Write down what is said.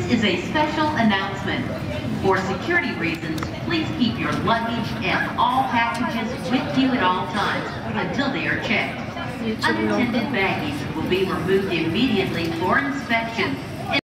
This is a special announcement. For security reasons, please keep your luggage and all packages with you at all times until they are checked. Unattended baggage will be removed immediately for inspection